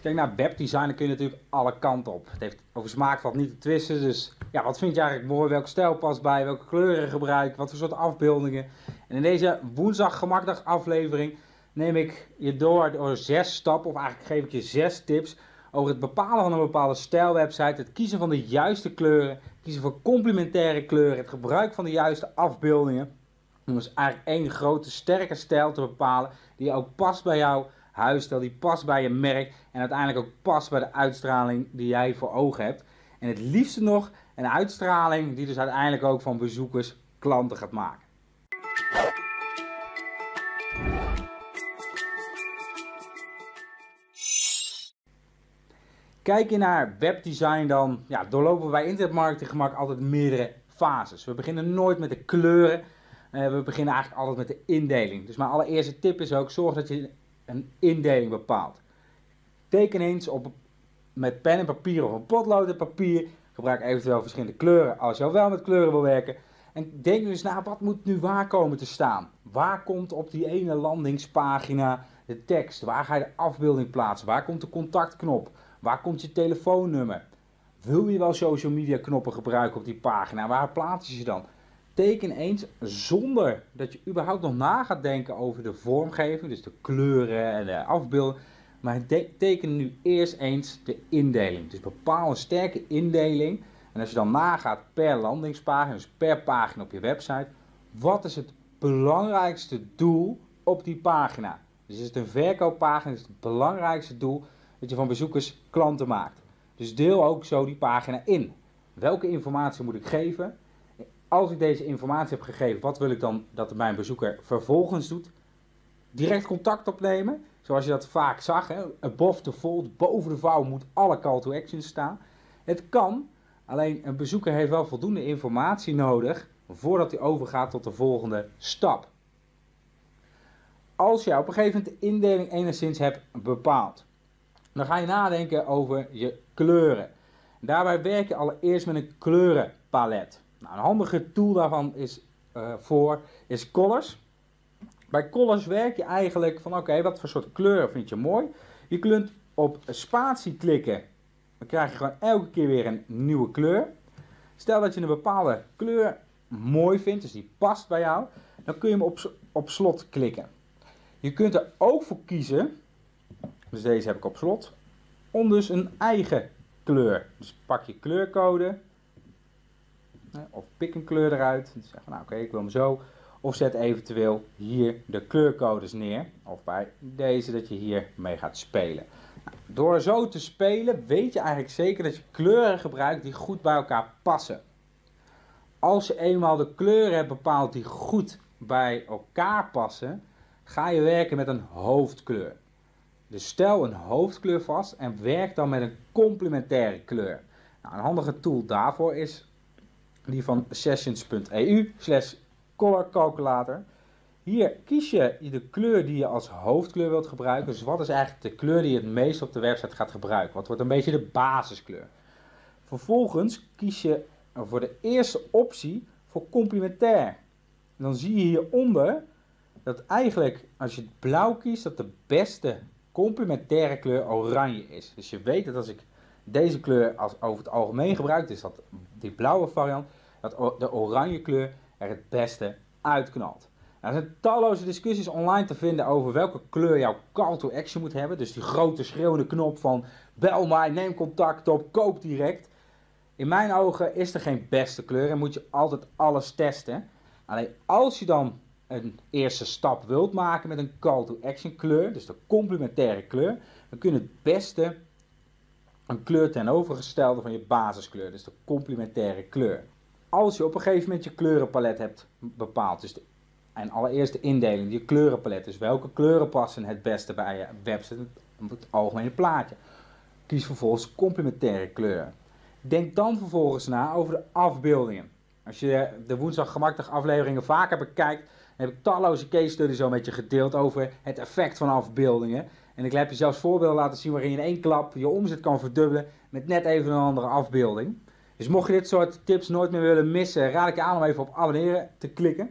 Kijkt naar webdesign, kun je natuurlijk alle kanten op. Het heeft over smaak valt niet te twisten. Dus ja, wat vind je eigenlijk mooi? Welke stijl past bij? Welke kleuren gebruik? Wat voor soort afbeeldingen? En in deze woensdag gemakdag aflevering neem ik je door door zes stappen, of eigenlijk geef ik je zes tips over het bepalen van een bepaalde stijlwebsite, het kiezen van de juiste kleuren, kiezen van complementaire kleuren, het gebruik van de juiste afbeeldingen. Om dus eigenlijk één grote sterke stijl te bepalen die ook past bij jou huisstijl die past bij je merk en uiteindelijk ook past bij de uitstraling die jij voor ogen hebt. En het liefste nog een uitstraling die dus uiteindelijk ook van bezoekers klanten gaat maken. Kijk je naar webdesign dan ja, doorlopen we bij internetmarketing gemak altijd meerdere fases. We beginnen nooit met de kleuren, uh, we beginnen eigenlijk altijd met de indeling. Dus mijn allereerste tip is ook zorg dat je een indeling bepaalt. Teken eens op, met pen en papier of een potlood en papier. Gebruik eventueel verschillende kleuren als je al wel met kleuren wil werken. En denk eens na, wat moet nu waar komen te staan? Waar komt op die ene landingspagina de tekst? Waar ga je de afbeelding plaatsen? Waar komt de contactknop? Waar komt je telefoonnummer? Wil je wel social media knoppen gebruiken op die pagina? Waar plaats je ze dan? Teken eens zonder dat je überhaupt nog na gaat denken over de vormgeving, dus de kleuren en de afbeelding. Maar teken nu eerst eens de indeling. Dus bepaal een sterke indeling. En als je dan nagaat per landingspagina, dus per pagina op je website, wat is het belangrijkste doel op die pagina? Dus is het een verkooppagina, is het belangrijkste doel dat je van bezoekers klanten maakt. Dus deel ook zo die pagina in. Welke informatie moet ik geven? Als ik deze informatie heb gegeven, wat wil ik dan dat mijn bezoeker vervolgens doet? Direct contact opnemen, zoals je dat vaak zag. Hè? Above the fold, boven de vouw moet alle call to action staan. Het kan, alleen een bezoeker heeft wel voldoende informatie nodig voordat hij overgaat tot de volgende stap. Als je op een gegeven moment de indeling enigszins hebt bepaald, dan ga je nadenken over je kleuren. Daarbij werk je allereerst met een kleurenpalet. Nou, een handige tool daarvan is, uh, voor is Colors. Bij Colors werk je eigenlijk van oké, wat voor soort kleur vind je mooi. Je kunt op spatie klikken, dan krijg je gewoon elke keer weer een nieuwe kleur. Stel dat je een bepaalde kleur mooi vindt, dus die past bij jou, dan kun je hem op, op slot klikken. Je kunt er ook voor kiezen, dus deze heb ik op slot, om dus een eigen kleur. Dus pak je kleurcode, of pik een kleur eruit. En zeg van nou oké, ik wil hem zo. Of zet eventueel hier de kleurcodes neer. Of bij deze dat je hier mee gaat spelen. Nou, door zo te spelen weet je eigenlijk zeker dat je kleuren gebruikt die goed bij elkaar passen. Als je eenmaal de kleuren hebt bepaald die goed bij elkaar passen, ga je werken met een hoofdkleur. Dus stel een hoofdkleur vast en werk dan met een complementaire kleur. Nou, een handige tool daarvoor is die van sessions.eu slash color calculator. Hier kies je de kleur die je als hoofdkleur wilt gebruiken. Dus wat is eigenlijk de kleur die je het meest op de website gaat gebruiken? Wat wordt een beetje de basiskleur? Vervolgens kies je voor de eerste optie voor complementair. En dan zie je hieronder dat eigenlijk als je blauw kiest, dat de beste complementaire kleur oranje is. Dus je weet dat als ik deze kleur als over het algemeen gebruik, dus dat die blauwe variant, dat de oranje kleur er het beste uitknalt. Nou, er zijn talloze discussies online te vinden over welke kleur jouw call to action moet hebben. Dus die grote schreeuwende knop van bel mij, neem contact op, koop direct. In mijn ogen is er geen beste kleur en moet je altijd alles testen. Alleen als je dan een eerste stap wilt maken met een call to action kleur, dus de complementaire kleur, dan kun je het beste een kleur ten overgestelde van je basiskleur, dus de complementaire kleur als je op een gegeven moment je kleurenpalet hebt bepaald, dus de, en allereerst de indeling, je kleurenpalet, dus welke kleuren passen het beste bij je website, het algemene plaatje. Kies vervolgens complementaire kleuren. Denk dan vervolgens na over de afbeeldingen. Als je de woensdag gemakkelijk afleveringen vaker bekijkt, dan heb ik talloze case studies zo met je gedeeld over het effect van afbeeldingen. En ik heb je zelfs voorbeelden laten zien waarin je in één klap je omzet kan verdubbelen met net even een andere afbeelding. Dus mocht je dit soort tips nooit meer willen missen, raad ik je aan om even op abonneren te klikken.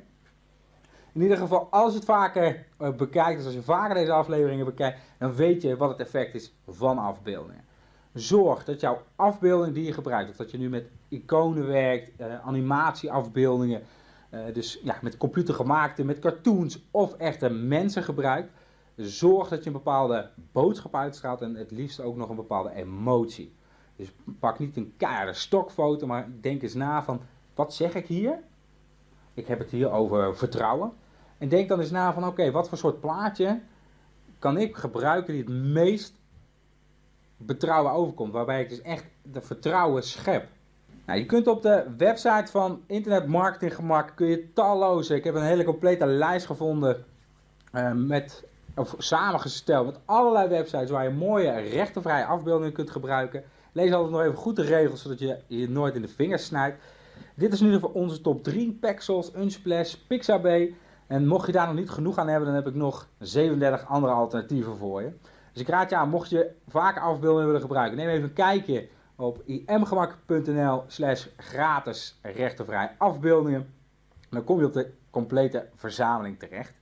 In ieder geval, als je het vaker uh, bekijkt, dus als je vaker deze afleveringen bekijkt, dan weet je wat het effect is van afbeeldingen. Zorg dat jouw afbeelding die je gebruikt, of dat je nu met iconen werkt, uh, animatieafbeeldingen, uh, dus ja, met computergemaakte, met cartoons of echte mensen gebruikt, zorg dat je een bepaalde boodschap uitstraalt en het liefst ook nog een bepaalde emotie. Dus pak niet een keiharde stokfoto, maar denk eens na van, wat zeg ik hier? Ik heb het hier over vertrouwen. En denk dan eens na van, oké, wat voor soort plaatje kan ik gebruiken die het meest betrouwen overkomt. Waarbij ik dus echt de vertrouwen schep. Nou, je kunt op de website van Internet Marketing Gemak kun je talloze, ik heb een hele complete lijst gevonden uh, met, of samengesteld met allerlei websites waar je mooie rechtenvrije afbeeldingen kunt gebruiken. Lees altijd nog even goed de regels, zodat je je nooit in de vingers snijdt. Dit is nu voor onze top 3, Pexels, Unsplash, Pixabay. En mocht je daar nog niet genoeg aan hebben, dan heb ik nog 37 andere alternatieven voor je. Dus ik raad je aan, mocht je vaker afbeeldingen willen gebruiken, neem even een kijkje op imgemak.nl slash gratis rechtenvrij afbeeldingen. Dan kom je op de complete verzameling terecht.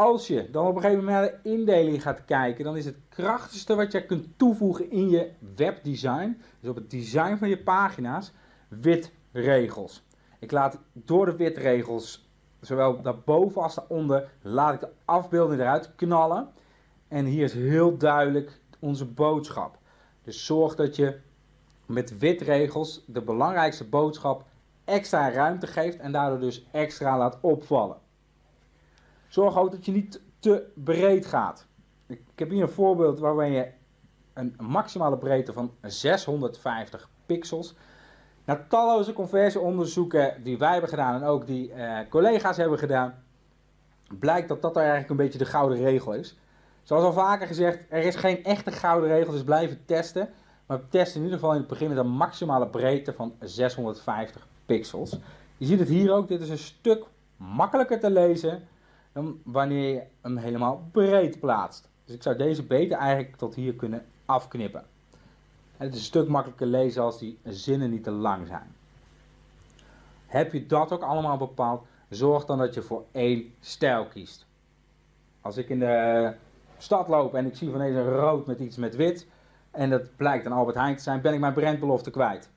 Als je dan op een gegeven moment naar de indeling gaat kijken, dan is het krachtigste wat je kunt toevoegen in je webdesign, dus op het design van je pagina's, witregels. Ik laat door de witregels, zowel daarboven als daaronder, laat ik de afbeelding eruit knallen. En hier is heel duidelijk onze boodschap. Dus zorg dat je met witregels de belangrijkste boodschap extra ruimte geeft en daardoor dus extra laat opvallen. Zorg ook dat je niet te breed gaat. Ik heb hier een voorbeeld waarbij je een maximale breedte van 650 pixels. Na talloze conversieonderzoeken die wij hebben gedaan en ook die eh, collega's hebben gedaan, blijkt dat dat eigenlijk een beetje de gouden regel is. Zoals al vaker gezegd, er is geen echte gouden regel, dus blijven testen. Maar we testen in ieder geval in het begin met een maximale breedte van 650 pixels. Je ziet het hier ook, dit is een stuk makkelijker te lezen dan wanneer je hem helemaal breed plaatst. Dus ik zou deze beter eigenlijk tot hier kunnen afknippen. het is een stuk makkelijker lezen als die zinnen niet te lang zijn. Heb je dat ook allemaal bepaald, zorg dan dat je voor één stijl kiest. Als ik in de stad loop en ik zie van deze rood met iets met wit. En dat blijkt een Albert Heijn te zijn, ben ik mijn brandbelofte kwijt.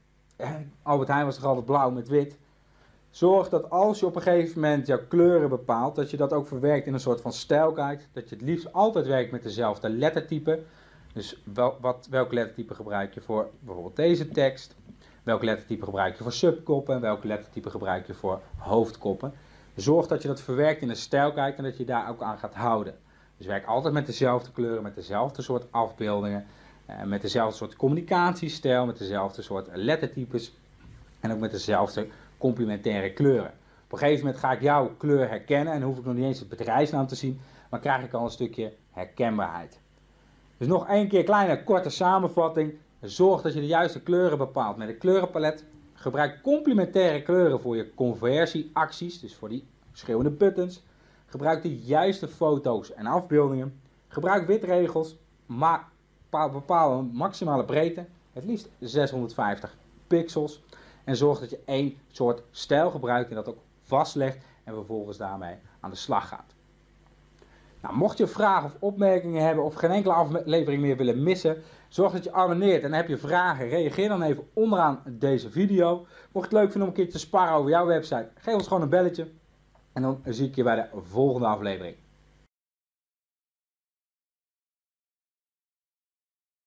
Albert Heijn was toch altijd blauw met wit. Zorg dat als je op een gegeven moment jouw kleuren bepaalt, dat je dat ook verwerkt in een soort van stijlguide. Dat je het liefst altijd werkt met dezelfde lettertype. Dus wel, wat, welk lettertype gebruik je voor bijvoorbeeld deze tekst? Welk lettertype gebruik je voor subkoppen? En welk lettertype gebruik je voor hoofdkoppen? Zorg dat je dat verwerkt in een stijlguide en dat je daar ook aan gaat houden. Dus werk altijd met dezelfde kleuren, met dezelfde soort afbeeldingen, eh, met dezelfde soort communicatiestijl, met dezelfde soort lettertypes en ook met dezelfde complementaire kleuren. Op een gegeven moment ga ik jouw kleur herkennen en hoef ik nog niet eens het bedrijfsnaam te zien, maar krijg ik al een stukje herkenbaarheid. Dus nog één keer kleine korte samenvatting. Zorg dat je de juiste kleuren bepaalt met een kleurenpalet. Gebruik complementaire kleuren voor je conversieacties, dus voor die schreeuwende buttons. Gebruik de juiste foto's en afbeeldingen. Gebruik witregels, maar bepaal een maximale breedte, het liefst 650 pixels. En zorg dat je één soort stijl gebruikt en dat ook vastlegt en vervolgens daarmee aan de slag gaat. Nou, mocht je vragen of opmerkingen hebben of geen enkele aflevering meer willen missen, zorg dat je abonneert. En heb je vragen, reageer dan even onderaan deze video. Mocht je het leuk vinden om een keer te sparren over jouw website, geef ons gewoon een belletje. En dan zie ik je bij de volgende aflevering.